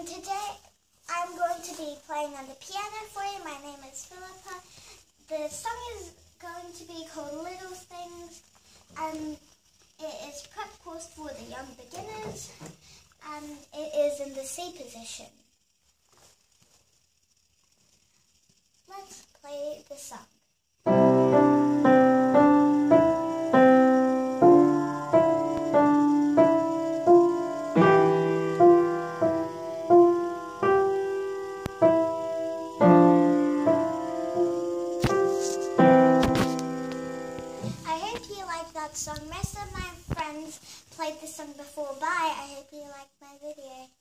And today I'm going to be playing on the piano for you. My name is Filipa. The song is going to be called Little Things and it is prep course for the young beginners and it is in the C position. Let's play the song. I hope you like that song. Most of my friends played this song before. Bye. I hope you liked my video.